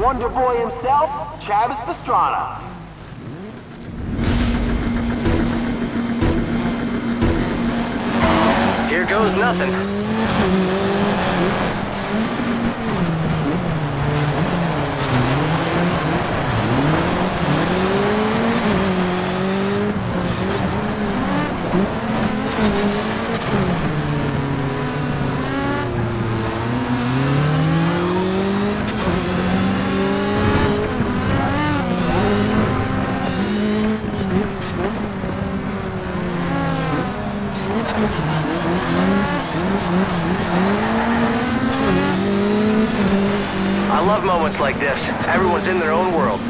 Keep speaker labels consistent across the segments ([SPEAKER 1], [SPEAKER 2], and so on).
[SPEAKER 1] Wonder Boy himself, Travis Pastrana.
[SPEAKER 2] Here goes nothing. Like this. Everyone's in their own world.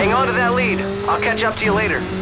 [SPEAKER 2] Hang on to that lead. I'll catch up to you later.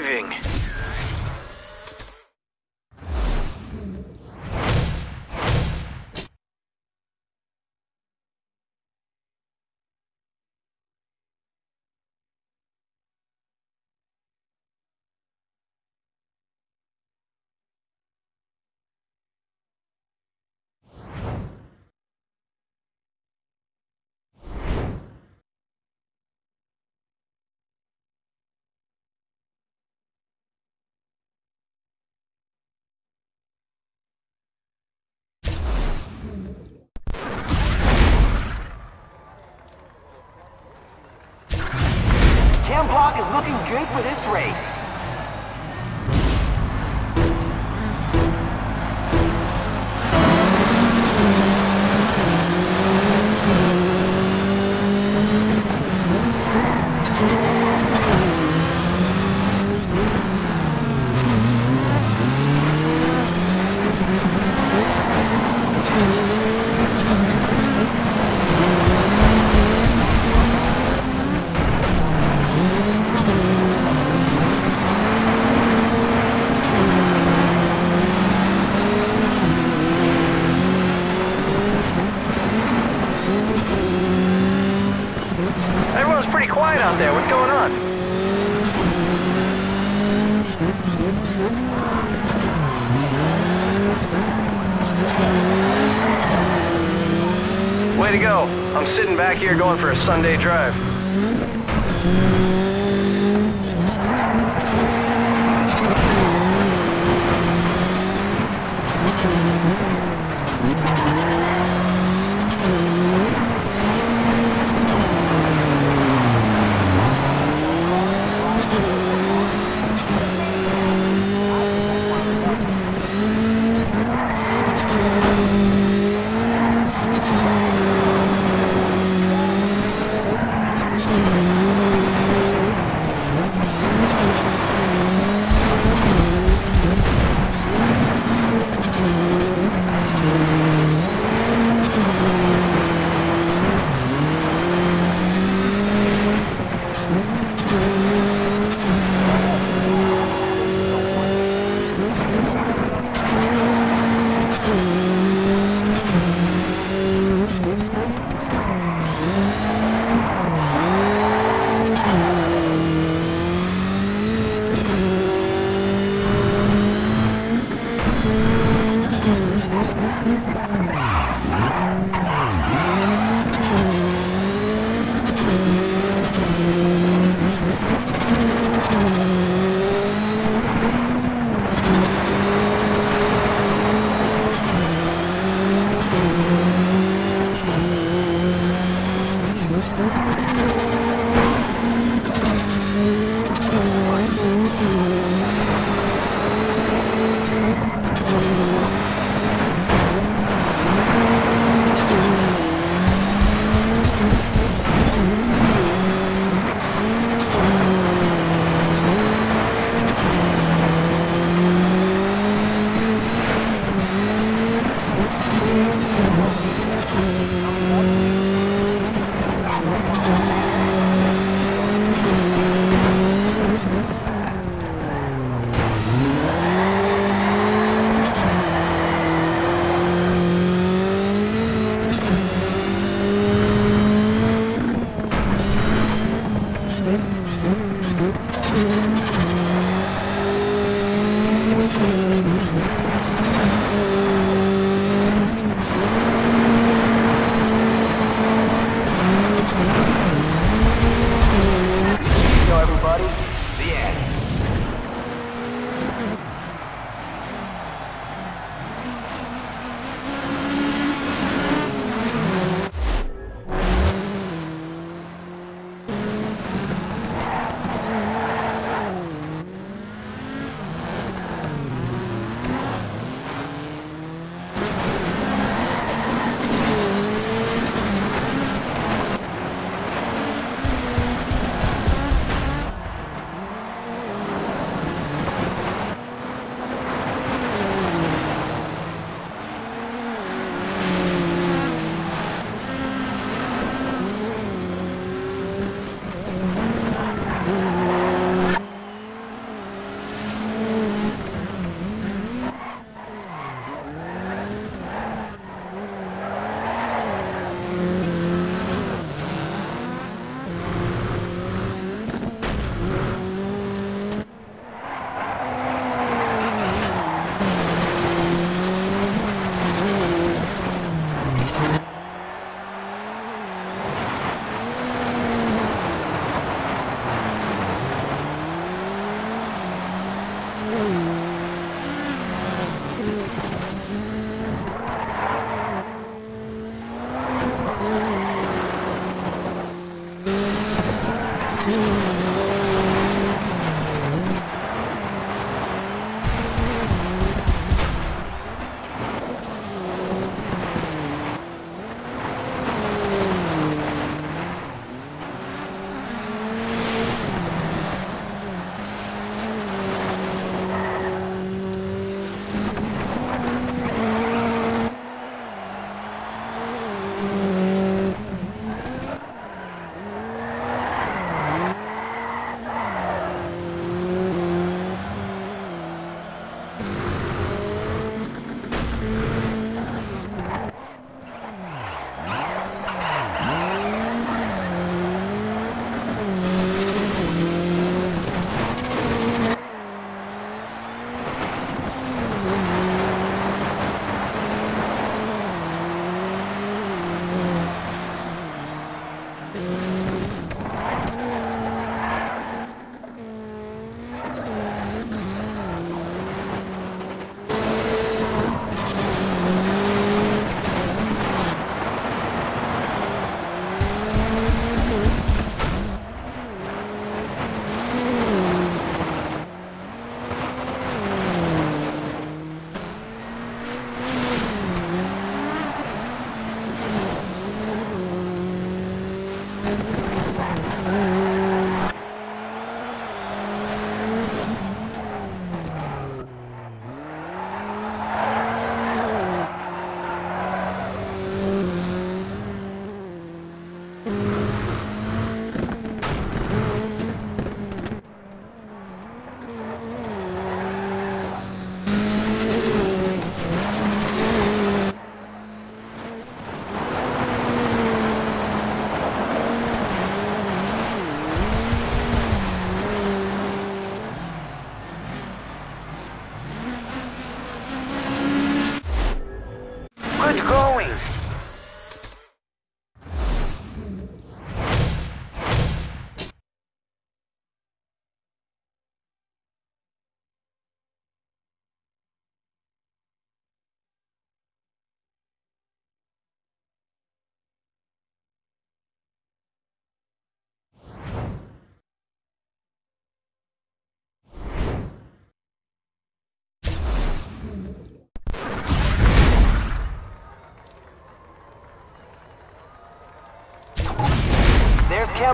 [SPEAKER 2] Driving.
[SPEAKER 1] Is looking good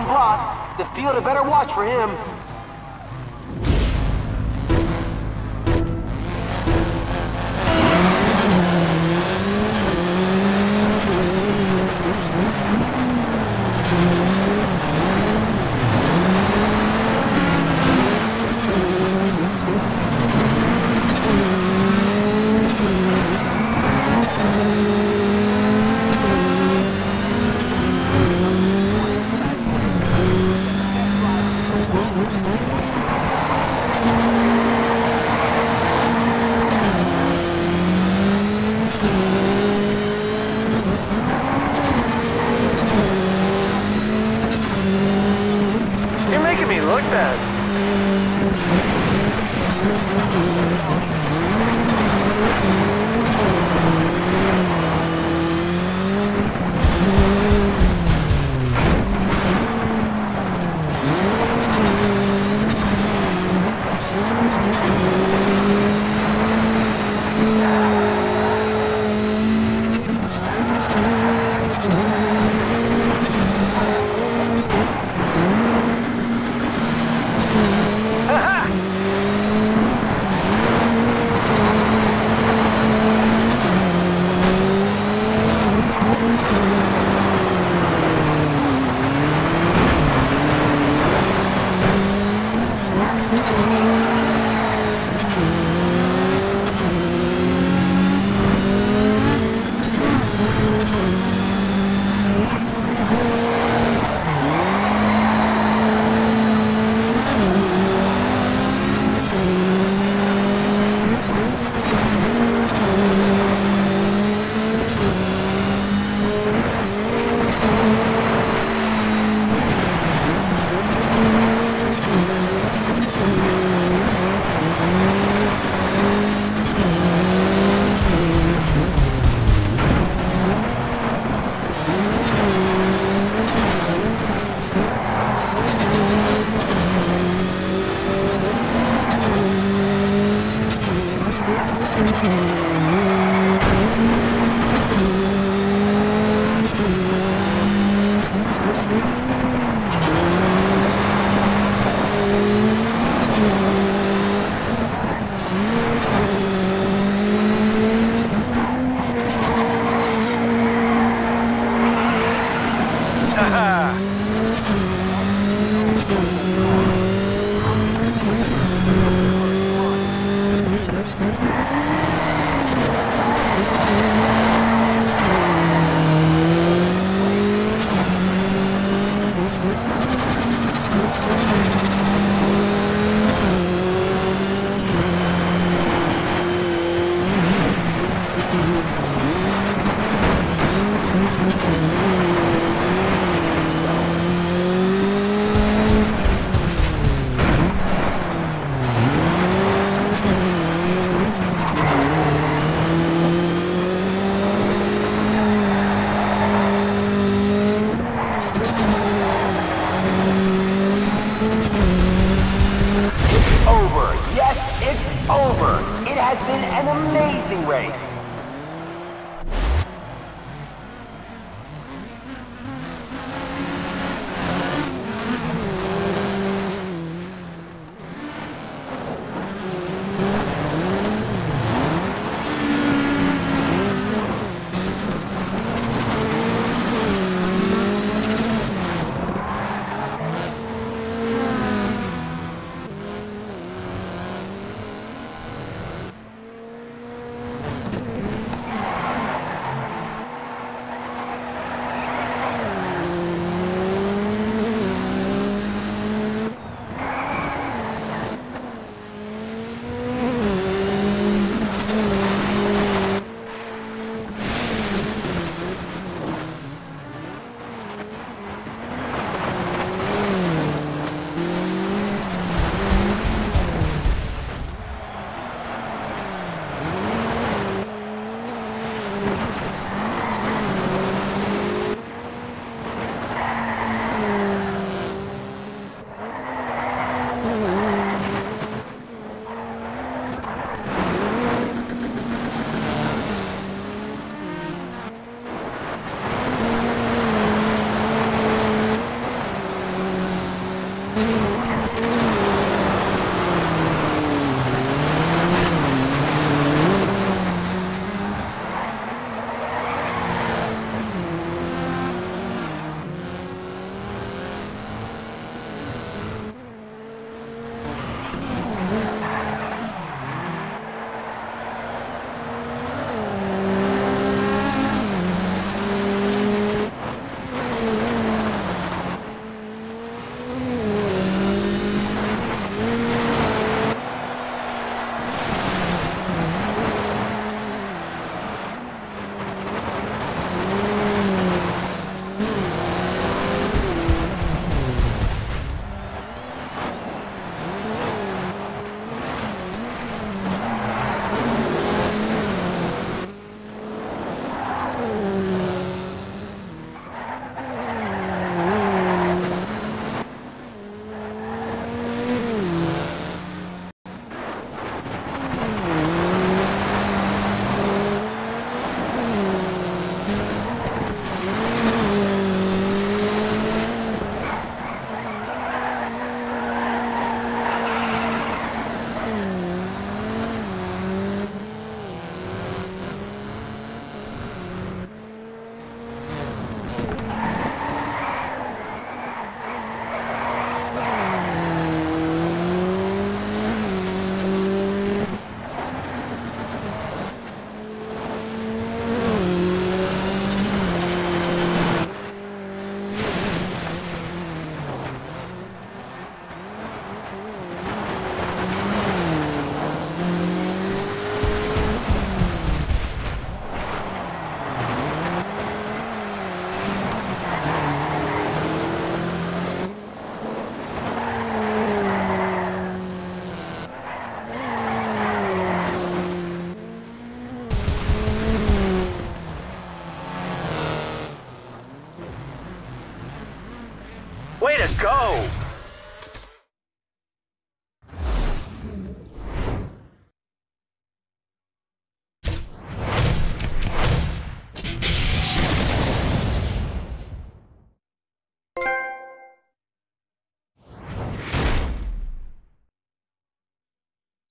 [SPEAKER 1] Block. The field had better watch for him.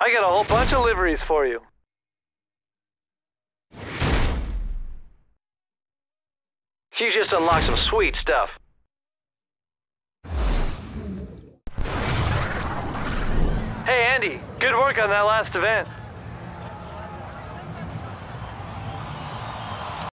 [SPEAKER 2] I got a whole bunch of liveries for you.
[SPEAKER 3] You just unlocked some sweet stuff.
[SPEAKER 2] Hey, Andy, good work on that last event.